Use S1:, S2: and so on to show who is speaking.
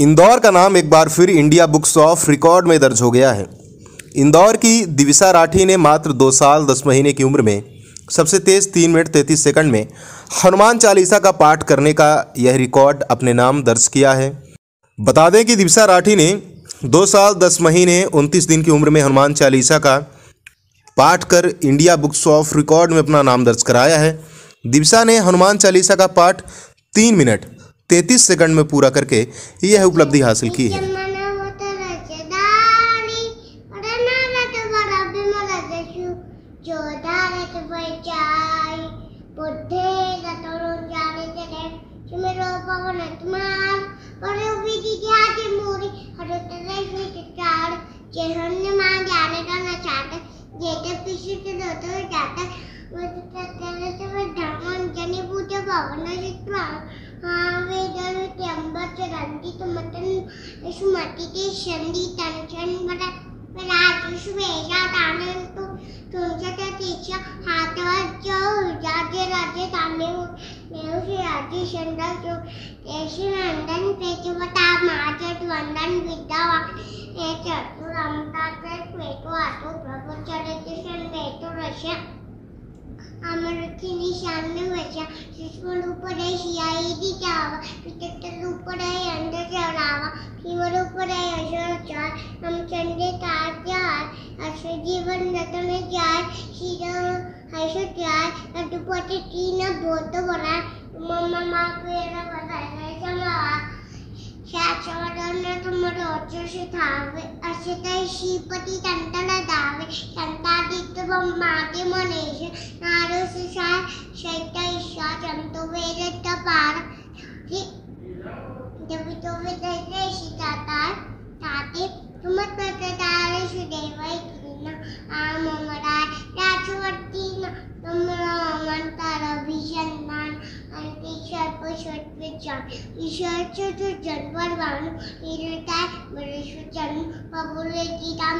S1: इंदौर का नाम एक बार फिर इंडिया बुक्स ऑफ़ रिकॉर्ड में दर्ज हो गया है। इंदौर की दिविसा राठी ने मात्र दो साल, दस महीने की उम्र में, सबसे तेज़ तीन मिनट तैंतीस सेकंड में हनुमान चालीसा का पाठ करने का यह रिकॉर्ड अपने नाम दर्ज किया है। बता दें कि दिविसा राठी ने दो साल, दस महीने, उनतीस दिन की उम्र में हनुमान चालीसा का पाठ कर इंडिया बुक्स ऑफ़ रिकॉर्ड में अपना नाम दर्ज कराया है। दिविसा ने हनुमान चालीसा का पाठ तीन मिनट तैंतीस सेकंड में पूरा करके यह उपलब्धि हासिल की है।
S2: जेते पीछे से दोतो जाता मुझे तेरे से मैं धर्मन जने पूजे भवन चित्रा हाँ वे जल के अंबर से रंजित मटन सुमति के शंदी तंचन बड़ा राजेश वेशा तानन तो तुमच्या त्या तिच्या हातावर जो राजे राजे तांबे नेऊ से राजे शंदा जो ऐशी नंदन पेचवता माझट वंदन विद्या हे चतुर अमृताचे पेटो आतो प्रभु चरित्र शन पेटो रश्या अमृतिनी शान्य वचा शिष्मरूपदय जावा पितृरूपदय अंधचरावा शिवरूपदय अशोचार रामचंद्र ताजार असे जीवन रतन जार शिर हर्षचार रघुपति तीन भूत बना मम्मा माँ पेरा बताया समावा तुमरो अचुषि थावे। अशितय श्रीपती तंतन दावे। शंतादित्य ब्रह्मादि मनेश नारसिषाय शैत चंतो वेद पार देवितो विदय शितातार ताते तुमत प्रकटारे सुदेवै किना आममराय राजवर्तीन तुमरो मंतर अभिषंदान आणि सर्प विचार ईश्वरचे जन्मर वाणू निर्णय बरेश्वर जन्म पबुले गीता